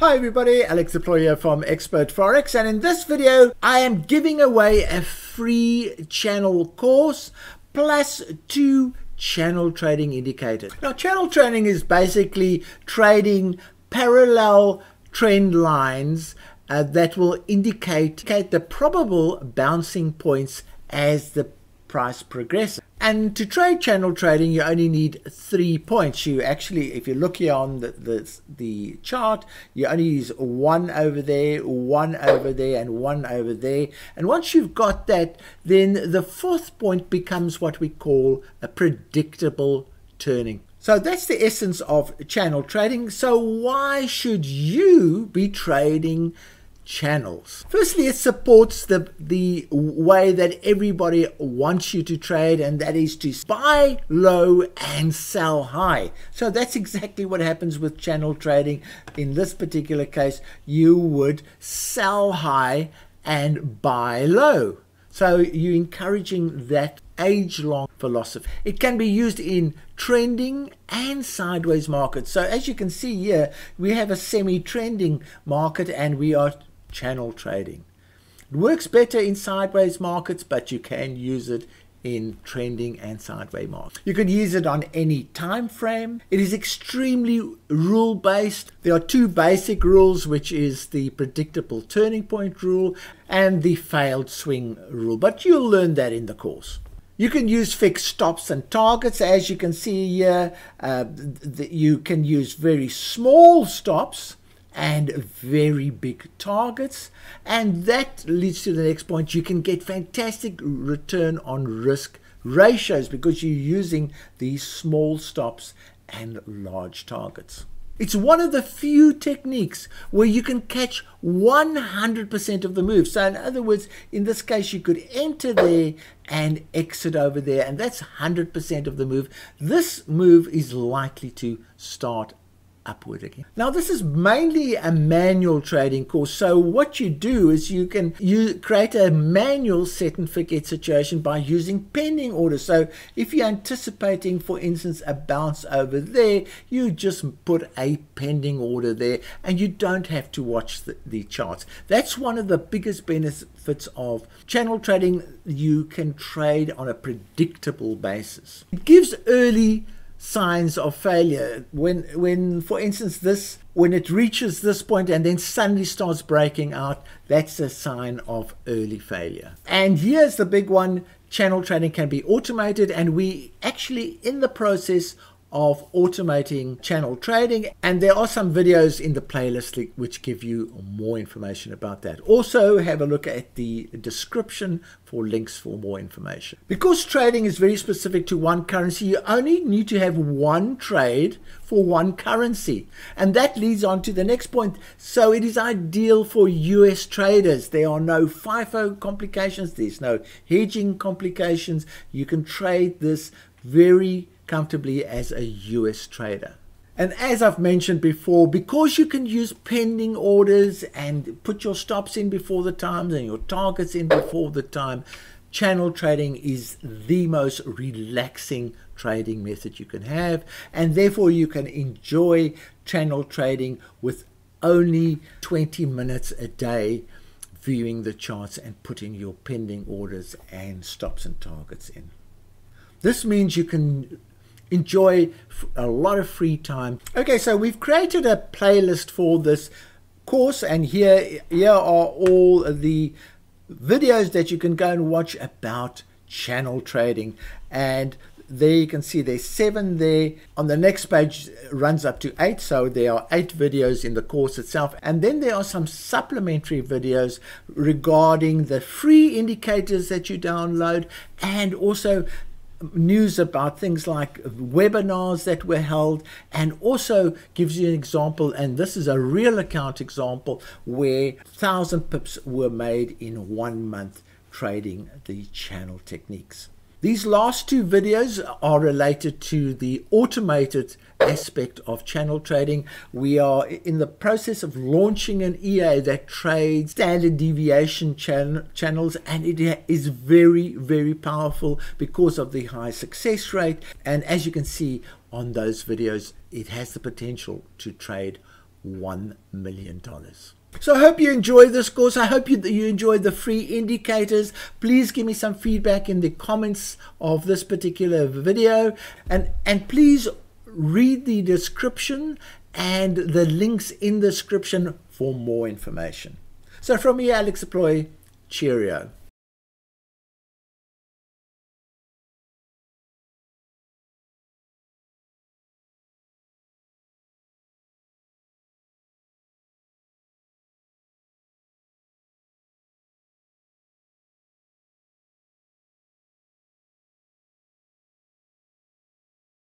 Hi everybody, Alex du Plooy from Expert4x and in this video I am giving away a free channel course plus two channel trading indicators. Now channel trading is basically trading parallel trend lines uh, that will indicate, indicate the probable bouncing points as the price progresses. And to trade channel trading, you only need three points. You actually, if you look here on the, the, the chart, you only use one over there, one over there, and one over there. And once you've got that, then the fourth point becomes what we call a predictable turning. So that's the essence of channel trading. So why should you be trading channels. Firstly, it supports the, the way that everybody wants you to trade, and that is to buy low and sell high. So that's exactly what happens with channel trading. In this particular case, you would sell high and buy low. So you're encouraging that age-long philosophy. It can be used in trending and sideways markets. So as you can see here, we have a semi-trending market and we are channel trading. It works better in sideways markets, but you can use it in trending and sideways markets. You can use it on any time frame. It is extremely rule based. There are two basic rules, which is the predictable turning point rule and the failed swing rule, but you'll learn that in the course. You can use fixed stops and targets. As you can see here, uh, you can use very small stops and very big targets. And that leads to the next point. You can get fantastic return on risk ratios because you're using these small stops and large targets. It's one of the few techniques where you can catch 100% of the move. So in other words, in this case, you could enter there and exit over there, and that's 100% of the move. This move is likely to start upward again. Now this is mainly a manual trading course. So what you do is you can you create a manual set and forget situation by using pending orders. So if you're anticipating, for instance, a bounce over there, you just put a pending order there and you don't have to watch the, the charts. That's one of the biggest benefits of channel trading. You can trade on a predictable basis. It gives early signs of failure. When when for instance this when it reaches this point and then suddenly starts breaking out that's a sign of early failure. And here's the big one. Channel trading can be automated and we actually in the process of automating channel trading and there are some videos in the playlist which give you more information about that. Also have a look at the description for links for more information. Because trading is very specific to one currency you only need to have one trade for one currency. And that leads on to the next point. So it is ideal for US traders. There are no FIFO complications. There's no hedging complications. You can trade this very comfortably as a US trader. And as I've mentioned before, because you can use pending orders and put your stops in before the times and your targets in before the time, channel trading is the most relaxing trading method you can have. And therefore you can enjoy channel trading with only 20 minutes a day viewing the charts and putting your pending orders and stops and targets in. This means you can enjoy a lot of free time. Okay, so we've created a playlist for this course and here, here are all the videos that you can go and watch about channel trading. And there you can see there's seven there. On the next page runs up to eight so there are eight videos in the course itself. And then there are some supplementary videos regarding the free indicators that you download and also news about things like webinars that were held and also gives you an example and this is a real account example where 1000 pips were made in one month trading the channel techniques these last two videos are related to the automated aspect of channel trading. We are in the process of launching an EA that trades standard deviation chan channels and it is very, very powerful because of the high success rate. And as you can see on those videos, it has the potential to trade $1 million. So I hope you enjoyed this course. I hope you, you enjoyed the free indicators. Please give me some feedback in the comments of this particular video. And, and please read the description and the links in the description for more information. So from me, Alex du Plooy, cheerio.